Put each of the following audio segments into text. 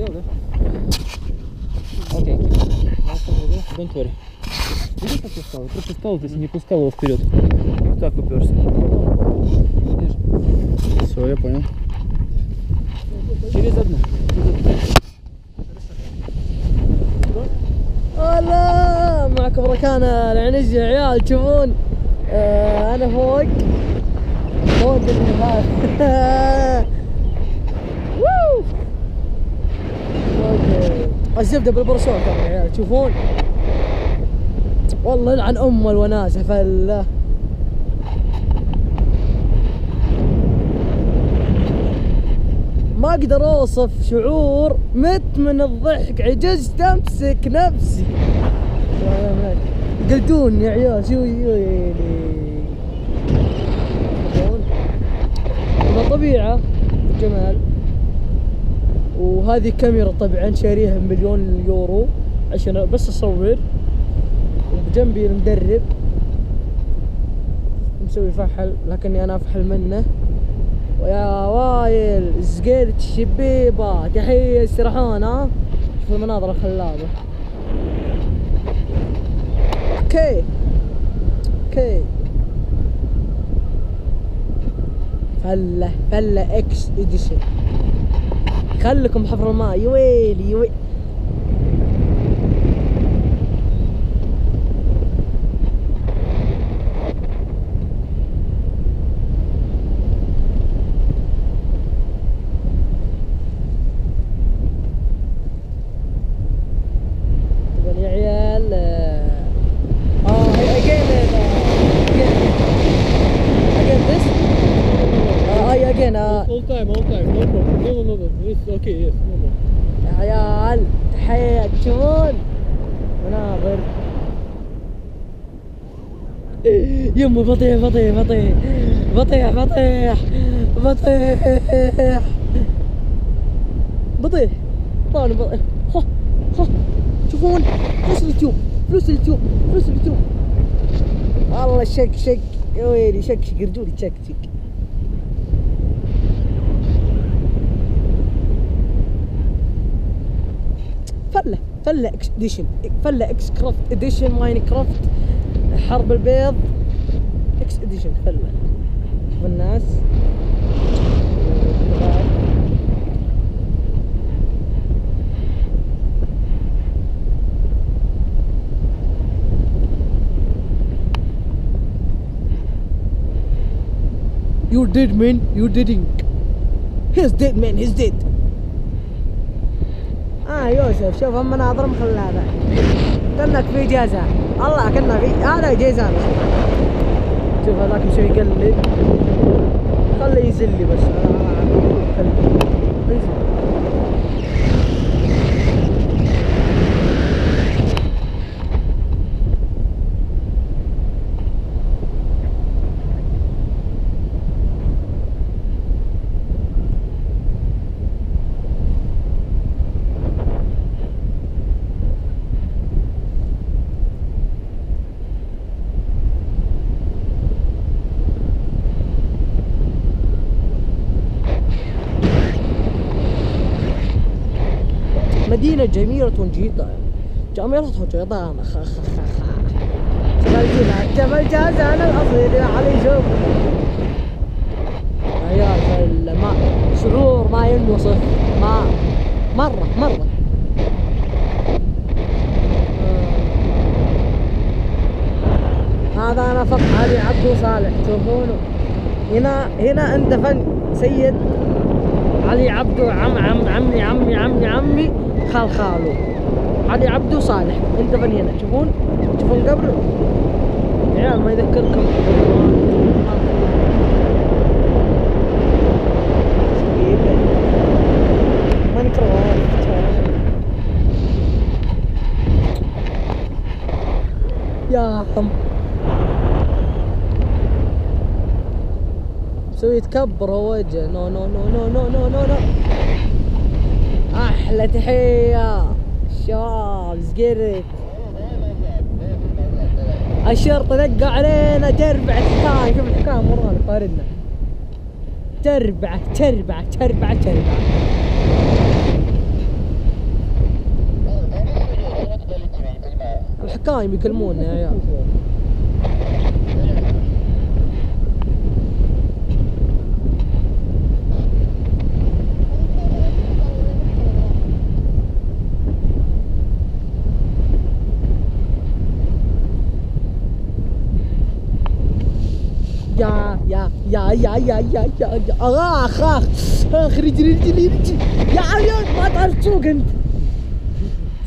يلا Окей. Don't worry. Иди как устал, просто встал, ты не пускал его вперед. Так уперся. Все, я понял. Через одну. هلا معكم ركان العنزي يا عيال تشوفون آه انا فوق فوق النهاية فوق الزبدة بالبرشوت يا عيال تشوفون؟ والله يلعن أم الوناسة فله ما أقدر أوصف شعور مت من الضحك عجزت أمسك نفسي. قلدون يا عيال شو ويلي هذا طبيعة جمال. وهذه كاميرا طبعا شاريها بمليون يورو عشان بس أصور. وبجنبي المدرب. مسوي فحل لكني أنا أفحل منه. ويا وايل زقيرة الشبيبة. تحية السرحان ها؟ شوف المناظر الخلابة. Okay. Okay. فلة فلة إكس إديشن. خلكم بحفر الماء. يويلي يويلي. يمه بطيح بطيح بطيح بطيح بطيح بطيح بطيح طالع بطيح ها ها. تشوفون فلوس اليوتيوب فلوس اليوتيوب فلوس اليوتيوب. والله شك شك. يا ويلي شك شك. رجولي شك شك. فلة فلة X edition فلة X craft edition Minecraft. حرب البيض X edition فله شوف الناس You're dead man, you're deading. He's dead man, he's dead. آه يوسف شوف المناظر مخلابة كأنك في جازة. الله كنا في هذا جيزان شوف هذاك مسوي يقلب. خليه يزل لي بس. خليه. ينزل. مدينة جميلة جدا جميلة جدا جبل جازان الأصيل علي شوف يا عيال ما شعور ما ينوصف ما مرة مرة. هذا نفق علي عبدو صالح تشوفونه هنا هنا اندفن سيد علي عبدو عم عم عمي عمي عمي عمي خال خالو. علي عبدو صالح. اندفن هنا تشوفون تشوفون قبره يا عيال ما يذكركم. يا حم سوي يتكبر وجه نو نو نو نو نو نو نو نو. أحلى تحية. شباب زقرت. الشرطة دقوا علينا. تربع الحكاية شوف الحكاية مرانا طاردنا تربعه تربعه تربعه تربعه الحكايم يكلمونا يا عيال. يا يا يا يا يا يا اخ اخ اخ رجلي رجلي رجلي يا عيال ما تعرف تسوق انت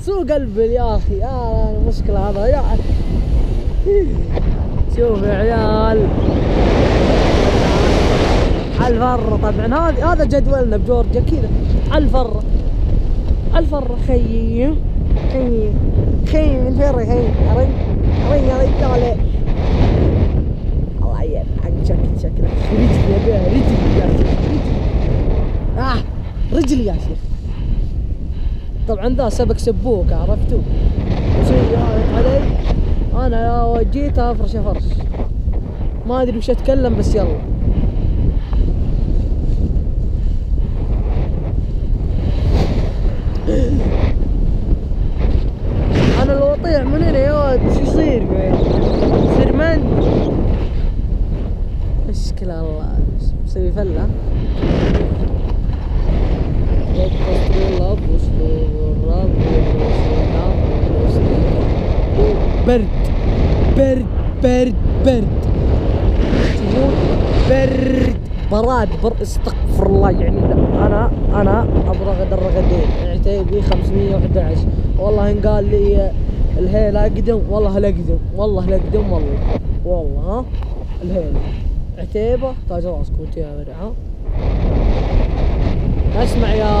سوق قلبي يا أخي يا المشكلة هذا يا شوف يا عيال الفرة طبعا هذا هذا جدولنا بجورجيا كذا الفرة الفرة خيي خيي خيي من فرة خيي ري ري يا رجال الله يلعنك شكل شكلك رجلي يا رجلي يا شيخ رجلي رجلي يا شيخ طبعا ذا سبك سبوك عرفتوا شي هذا علي أنا جيت افرش فرش ما ادري وش اتكلم بس يلا أنا لو أطيح من هنا يا ولد شو يصير من الله مسوي فلة. برد برد برد برد برد براد بر استغفر الله يعني أنا أنا أبغى غدا الرغدين عتيبي 511 والله ان قال لي الهيل اقدم والله لا اقدم والله لا اقدم والله والله ها الهيل عتيبة. تاج راسك وانت يا ورع ها اسمع يا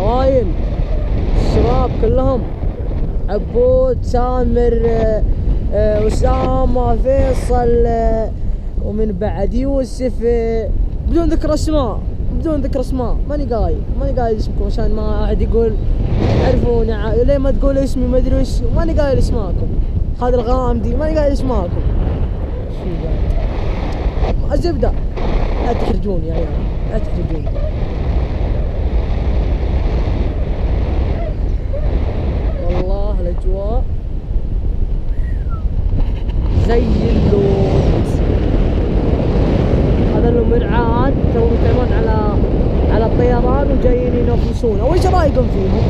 وايل الشباب كلهم. عبود سامر آه، آه، أسامة فيصل آه، ومن بعد يوسف بدون ذكر أسماء. بدون ذكر أسماء. ماني قايل. ماني قايل اسمكم عشان ما أحد يقول تعرفوني ليه ما تقول اسمي؟ ما أدري وش. ماني قايل اسماءكم هذا الغامدي. ماني قايل اسماءكم الزبدة لا تحرجوني يا عيال لا تحرجوني والله الأجواء زي اللوت هذا اللي مرعان تو يطلعون على على الطيران وجايين ينافسون وش رأيكم فيهم؟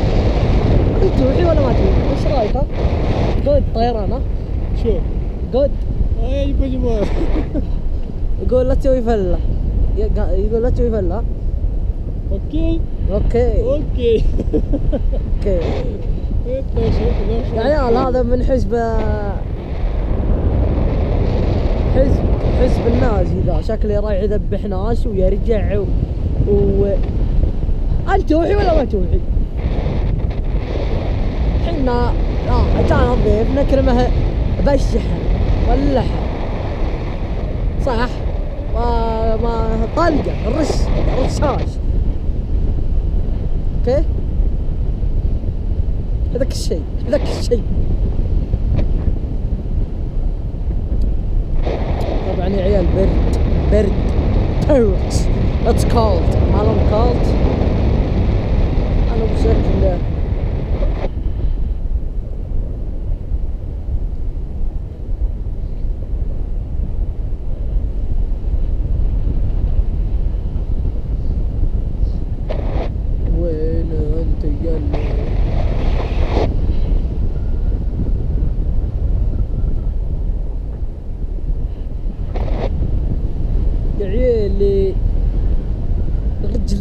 انت توحي ولا ما توحي؟ وش رايك؟ جود طيران ها؟ شو جود أي بجمع يقول لا تسوي فلة. يقول لا تسوي فلة. أوكي. أوكي. أوكي. أوكي. يا عيال هذا من حزب حزب حزب النازي ذا. شكله رايح يذبح ناس ويرجع و... و... انت توحي ولا ما توحي؟ حنا آه جانا الضيف نكرمه بشحة ولحه. صح؟ ما ما طلقه الرش رشاش أوكي؟ هذاك الشيء هذاك الشيء. طبعا يا عيال برد برد بيرت اتس كولد عالم كولد أنا بشكل وين انت يلا عيالي رجل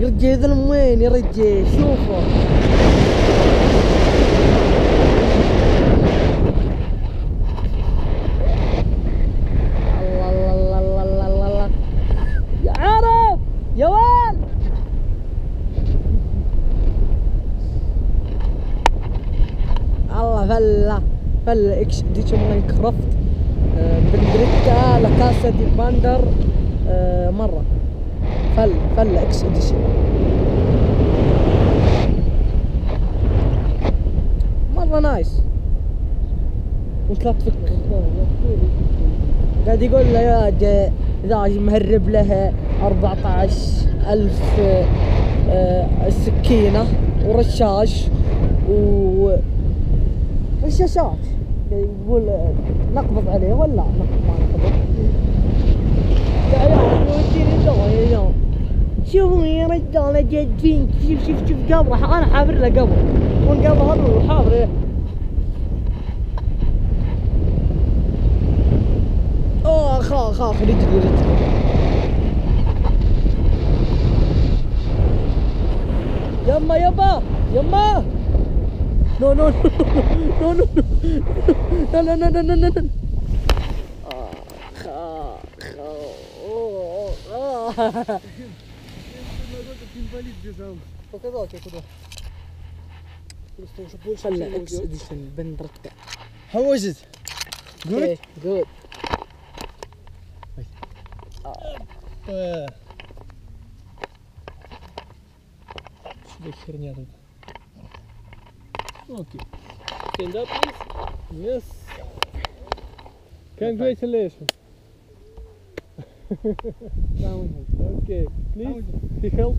يا رجال يظلم وين يا رجال شوفه الله الله الله الله الله الله يا يا الله فله فله إكس ديشن ماينكرافت آه، بندريتا لاكاسا دي باندر. آه، مرة. فل فل إكس اديشن مرة نايس وانت لا تفك؟ قاعد يقول له يا ذا مهرب له 14 ألف آه، سكينة ورشاش و رشاشات. يقول نقبض عليه ولا نقبض؟ عيال وديني يا رجال جايبين شوف شوف شوف قبره أنا حافر له قبر قبره هذا وحافر. اوه خا خا رجلي رجلي يما يما يما نو نو نو نو نو نو نو نو نو نو نو خا Да. Инвалид бежал. Показал тебе куда. Просто уже больше expedition been broken. How was it? Good? Okay, good. Опа. Что херня тут? Окей. Stand up, please. Yes. Congratulations. Okay, please. He help.